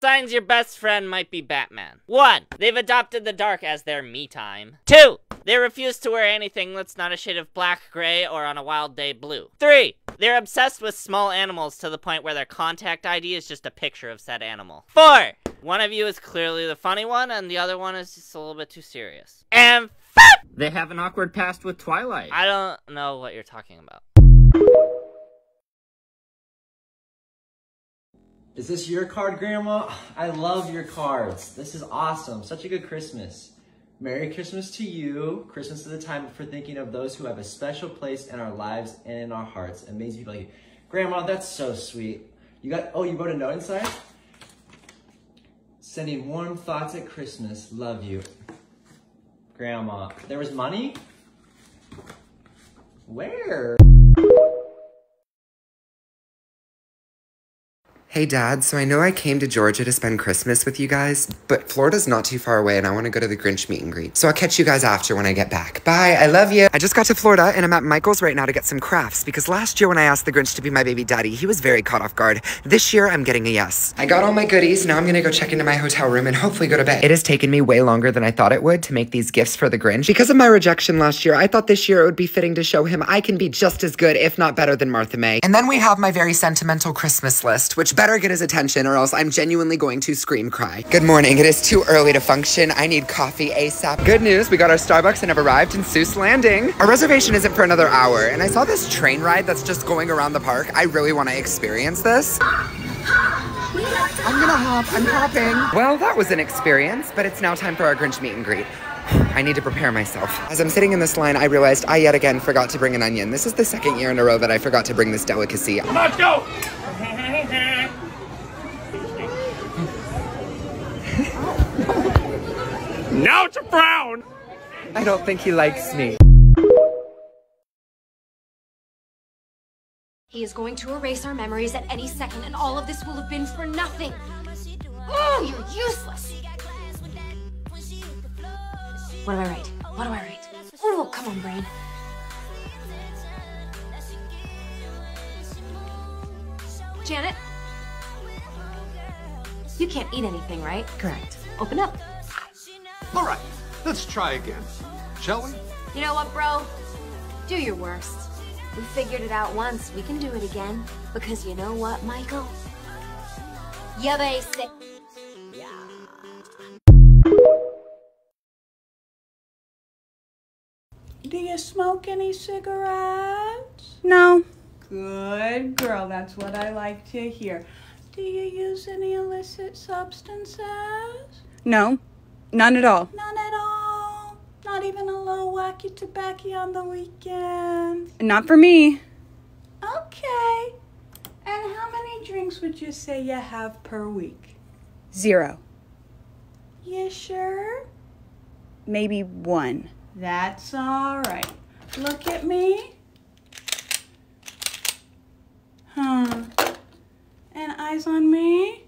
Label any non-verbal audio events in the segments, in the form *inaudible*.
Signs your best friend might be Batman. 1. They've adopted the dark as their me time. 2. They refuse to wear anything that's not a shade of black, gray, or on a wild day blue. 3. They're obsessed with small animals to the point where their contact ID is just a picture of said animal. 4. One of you is clearly the funny one, and the other one is just a little bit too serious. And 5. They have an awkward past with Twilight. I don't know what you're talking about. Is this your card, Grandma? *sighs* I love your cards. This is awesome. Such a good Christmas. Merry Christmas to you. Christmas is the time for thinking of those who have a special place in our lives and in our hearts. Amazing people like you. Grandma, that's so sweet. You got, oh, you wrote a note inside? Sending warm thoughts at Christmas. Love you. Grandma, there was money? Where? Hey Dad, so I know I came to Georgia to spend Christmas with you guys, but Florida's not too far away and I want to go to the Grinch meet and greet. So I'll catch you guys after when I get back. Bye, I love you. I just got to Florida and I'm at Michael's right now to get some crafts because last year when I asked the Grinch to be my baby daddy, he was very caught off guard. This year I'm getting a yes. I got all my goodies, now I'm gonna go check into my hotel room and hopefully go to bed. It has taken me way longer than I thought it would to make these gifts for the Grinch. Because of my rejection last year, I thought this year it would be fitting to show him I can be just as good, if not better than Martha May. And then we have my very sentimental Christmas list, which better get his attention or else I'm genuinely going to scream cry. Good morning. It is too early to function. I need coffee ASAP. Good news, we got our Starbucks and have arrived in Seuss Landing. Our reservation isn't for another hour, and I saw this train ride that's just going around the park. I really want to experience this. I'm gonna hop. I'm hopping. Well, that was an experience, but it's now time for our Grinch meet and greet. *sighs* I need to prepare myself. As I'm sitting in this line, I realized I yet again forgot to bring an onion. This is the second year in a row that I forgot to bring this delicacy. Let's now it's a frown! I don't think he likes me. He is going to erase our memories at any second, and all of this will have been for nothing. Oh, you're useless. What do I write? What do I write? Oh, come on, brain. Janet? You can't eat anything, right? Correct. Open up. All right, let's try again, shall we? You know what, bro? Do your worst. We figured it out once. We can do it again. Because you know what, Michael? You basic. Do you smoke any cigarettes? No. Good girl, that's what I like to hear. Do you use any illicit substances? No, none at all. None at all? Not even a little wacky tobacco on the weekend? Not for me. Okay. And how many drinks would you say you have per week? Zero. You sure? Maybe one. That's all right. Look at me. Hmm. And eyes on me.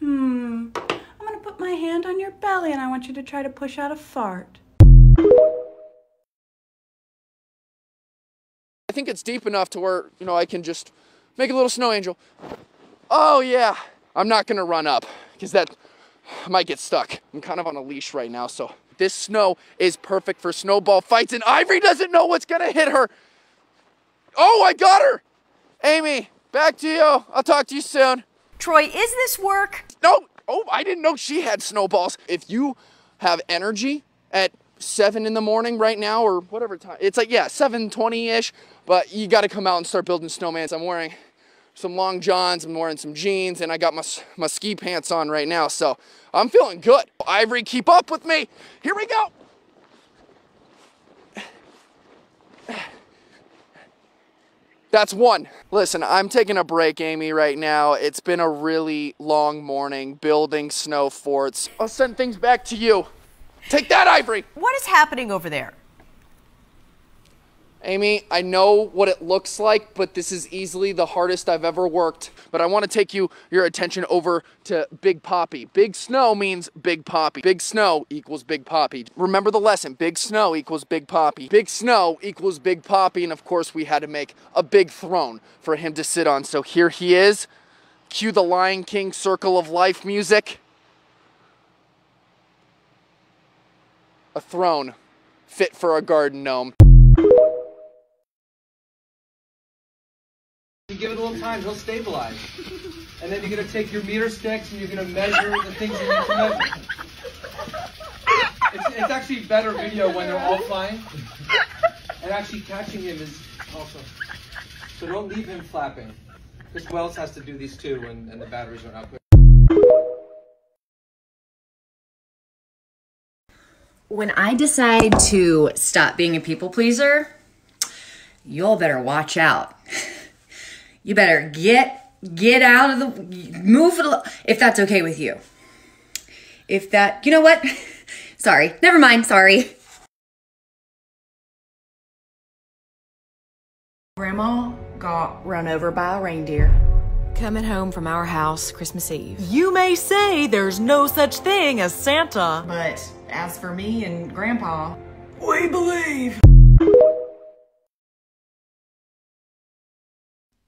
Hmm. I'm gonna put my hand on your belly and I want you to try to push out a fart. I think it's deep enough to where, you know, I can just make a little snow angel. Oh yeah, I'm not gonna run up because that might get stuck. I'm kind of on a leash right now, so this snow is perfect for snowball fights and Ivory doesn't know what's gonna hit her. Oh, I got her! Amy, back to you. I'll talk to you soon. Troy, is this work? No, oh, I didn't know she had snowballs. If you have energy at seven in the morning right now or whatever time, it's like, yeah, 7.20ish, but you gotta come out and start building snowmans. I'm wearing some long johns, I'm wearing some jeans, and I got my, my ski pants on right now, so I'm feeling good. Ivory, keep up with me. Here we go. That's one. Listen, I'm taking a break, Amy, right now. It's been a really long morning building snow forts. I'll send things back to you. Take that, Ivory. What is happening over there? Amy, I know what it looks like, but this is easily the hardest I've ever worked. But I want to take you your attention over to Big Poppy. Big snow means Big Poppy. Big snow equals Big Poppy. Remember the lesson. Big snow equals Big Poppy. Big snow equals Big Poppy. And of course, we had to make a big throne for him to sit on. So here he is. Cue the Lion King Circle of Life music. A throne fit for a garden gnome. You give it a little time, he'll stabilize. And then you're gonna take your meter sticks and you're gonna measure the things you need to measure. It's, it's actually better video when they're all flying. And actually catching him is also. So don't leave him flapping. Because Wells has to do these too and, and the batteries are not out. When I decide to stop being a people pleaser, y'all better watch out. *laughs* You better get get out of the move it al- if that's okay with you. If that, you know what? *laughs* sorry. Never mind, sorry. Grandma got run over by a reindeer. Coming home from our house Christmas Eve. You may say there's no such thing as Santa. But as for me and Grandpa, We believe.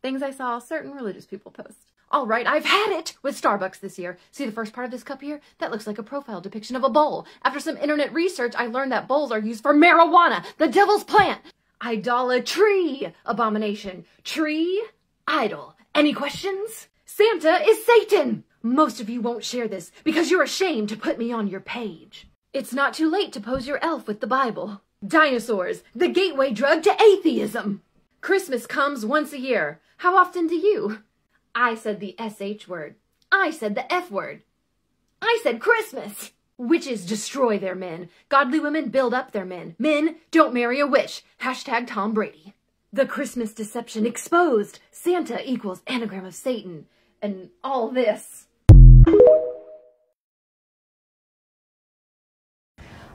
Things I saw certain religious people post. All right, I've had it with Starbucks this year. See the first part of this cup here? That looks like a profile depiction of a bowl. After some internet research, I learned that bowls are used for marijuana, the devil's plant. Idolatry, abomination, tree, idol. Any questions? Santa is Satan. Most of you won't share this because you're ashamed to put me on your page. It's not too late to pose your elf with the Bible. Dinosaurs, the gateway drug to atheism. Christmas comes once a year. How often do you? I said the SH word. I said the F word. I said Christmas. Witches destroy their men. Godly women build up their men. Men don't marry a witch. Hashtag Tom Brady. The Christmas deception exposed. Santa equals anagram of Satan. And all this.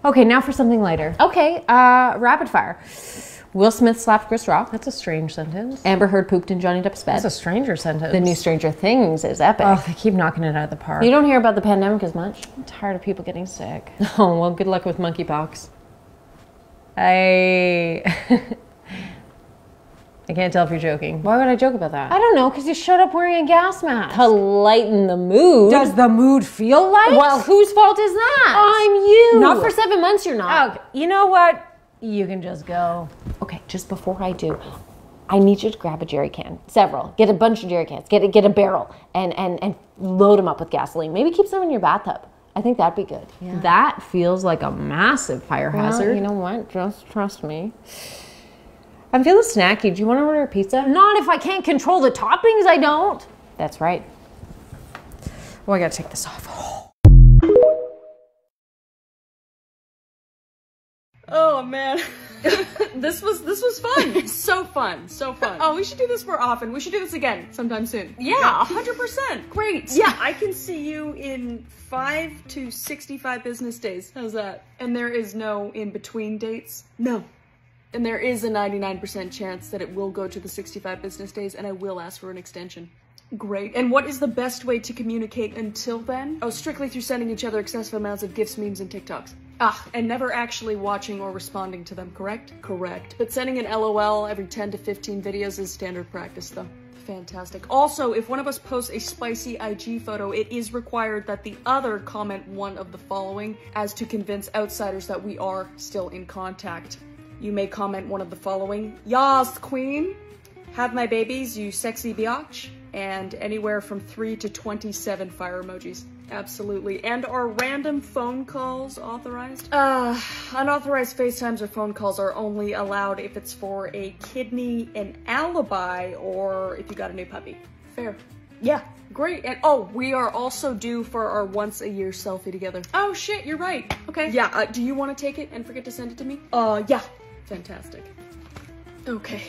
Okay, now for something lighter. Okay, uh, rapid fire. Will Smith slapped Chris Rock. That's a strange sentence. Amber Heard pooped in Johnny Depp's bed. That's a stranger sentence. The new Stranger Things is epic. Oh, they keep knocking it out of the park. You don't hear about the pandemic as much. I'm tired of people getting sick. *laughs* Oh, well, good luck with monkeypox. I. *laughs* I can't tell if you're joking. Why would I joke about that? I don't know, because you showed up wearing a gas mask. To lighten the mood. Does the mood feel light? Well, whose fault is that? I'm you. Not for seven months, you're not. Okay, you know what? You can just go. Okay, just before I do, I need you to grab a jerry can, several. Get a bunch of jerry cans. Get a, get a barrel and and and load them up with gasoline. Maybe keep some in your bathtub. I think that'd be good. Yeah. That feels like a massive fire Well, hazard. you know what? Just trust me. I'm feeling snacky. Do you want to order a pizza? Not if I can't control the toppings, I don't. That's right. Oh, I gotta take this off. Oh man. *laughs* this was this was fun. so fun. So fun. Oh, we should do this more often. We should do this again sometime soon. Yeah, hundred percent. Great. Yeah, I can see you in five to sixty-five business days. How's that? And there is no in between dates. No. And there is a 99% chance that it will go to the 65 business days and I will ask for an extension. Great. And what is the best way to communicate until then? Oh, strictly through sending each other excessive amounts of gifts, memes, and TikToks. Ah, and never actually watching or responding to them, correct? Correct. But sending an LOL every 10 to 15 videos is standard practice, though. Fantastic. Also, if one of us posts a spicy IG photo, it is required that the other comment one of the following as to convince outsiders that we are still in contact. You may comment one of the following. Yas, queen. Have my babies, you sexy biatch. And anywhere from 3 to 27 fire emojis. Absolutely. And are random phone calls authorized? Uh, unauthorized FaceTimes or phone calls are only allowed if it's for a kidney, an alibi, or if you got a new puppy. Fair. Yeah, great. And oh, we are also due for our once a year selfie together. Oh shit, you're right. Okay. Yeah, uh, do you want to take it and forget to send it to me? Uh, yeah. Fantastic. Okay.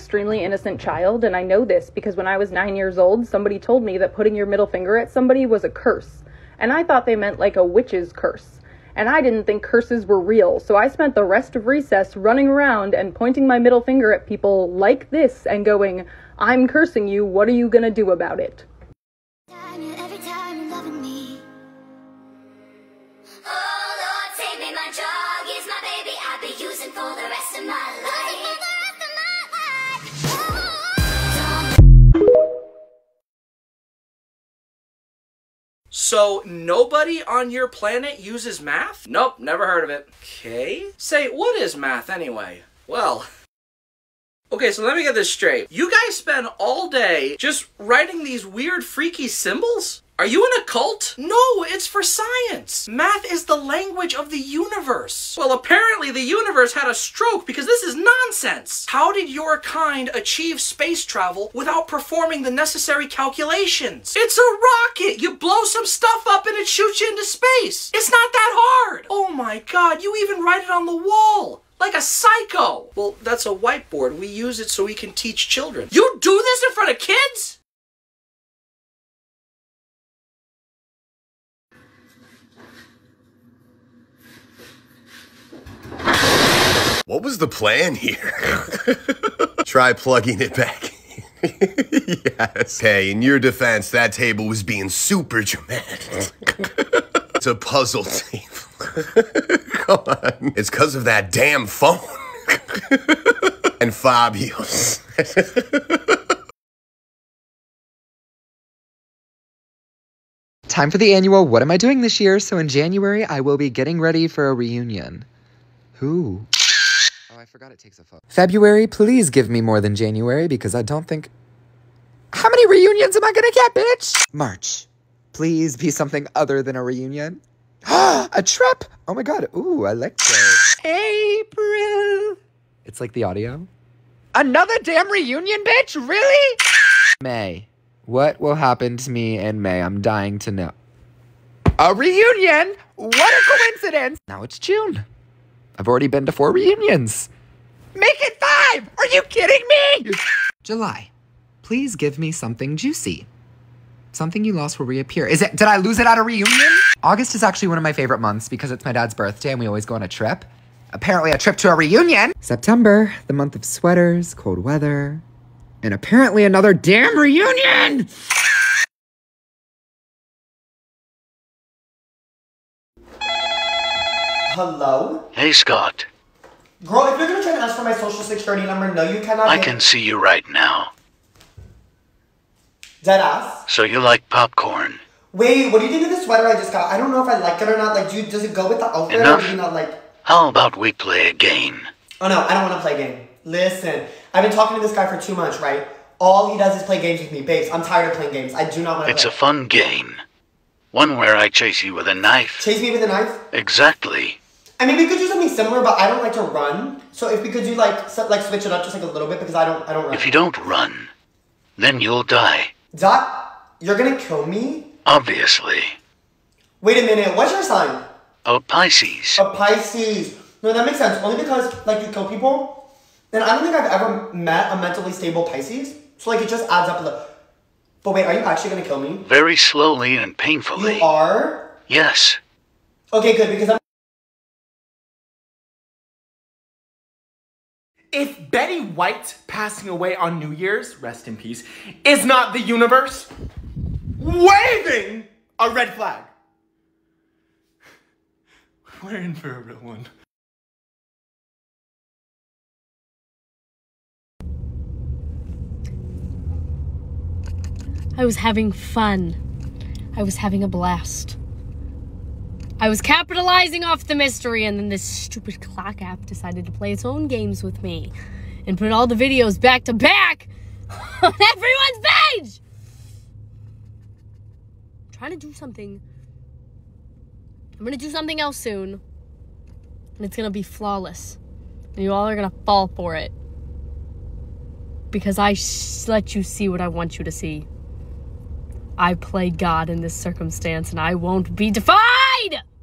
Extremely innocent child, and I know this because when I was nine years old, somebody told me that putting your middle finger at somebody was a curse. And I thought they meant like a witch's curse. And I didn't think curses were real, so I spent the rest of recess running around and pointing my middle finger at people like this and going, I'm cursing you, what are you gonna do about it? Oh. using for the rest of my life. So nobody on your planet uses math? Nope, never heard of it. Okay. Say, what is math anyway? Well, okay, so let me get this straight. You guys spend all day just writing these weird, freaky symbols? Are you in a cult? No, it's for science. Math is the language of the universe. Well, apparently the universe had a stroke because this is nonsense. How did your kind achieve space travel without performing the necessary calculations? It's a rocket. You blow some stuff up and it shoots you into space. It's not that hard. Oh my god, you even write it on the wall. Like a psycho. Well, that's a whiteboard. We use it so we can teach children. You do this in front of kids? What was the plan here? *laughs* Try plugging it back. In. *laughs* Yes. Hey, in your defense, that table was being super dramatic. it's a puzzle table. *laughs* Come on. It's because of that damn phone. and Fabio's. Time for the annual What Am I Doing This Year? So in January, I will be getting ready for a reunion. Who? I forgot it takes a photo. February, please give me more than January because I don't think. How many reunions am I gonna get, bitch? March, please be something other than a reunion. *gasps* a trip! Oh my god, ooh, I like that. April! It's like the audio. Another damn reunion, bitch? Really? *gasps* May. What will happen to me in May? I'm dying to know. A reunion? What a coincidence! Now it's June. I've already been to four reunions. Make it five! Are you kidding me? *laughs* July. Please give me something juicy. Something you lost will reappear. Is it, did I lose it at a reunion? August is actually one of my favorite months because it's my dad's birthday and we always go on a trip. Apparently a trip to a reunion. September, the month of sweaters, cold weather, and apparently another damn reunion! Hello? Hey, Scott. Girl, if you're gonna try to ask for my social security number, no, you cannot. I can see you right now. Dead ass. So you like popcorn. Wait, what do you think of the sweater I just got? I don't know if I like it or not. Like, do you, does it go with the outfit Enough. or do you not like? How about we play a game? Oh no, I don't want to play a game. Listen, I've been talking to this guy for two months, right? All he does is play games with me, babes. I'm tired of playing games. I do not want to It's play. a fun game. One where I chase you with a knife. Chase me with a knife. Exactly. I mean, we could do something similar, but I don't like to run. So if we could do like so, like switch it up just like a little bit because I don't I don't run. If you don't run, then you'll die. Dot, you're gonna kill me? Obviously. Wait a minute. What's your sign? A Pisces. A Pisces. No, that makes sense. Only because like you kill people, and I don't think I've ever met a mentally stable Pisces. So like it just adds up. a little. But wait, are you actually gonna kill me? Very slowly and painfully. You are. Yes. Okay, good because I'm. If Betty White passing away on New Year's, rest in peace, is not the universe waving a red flag, *laughs* we're in for a real one. I was having fun. I was having a blast. I was capitalizing off the mystery, and then this stupid clock app decided to play its own games with me and put all the videos back to back *laughs* on everyone's page. I'm trying to do something. I'm gonna do something else soon, and it's gonna be flawless, and you all are gonna fall for it because I sh- let you see what I want you to see. I play God in this circumstance, and I won't be defied! died!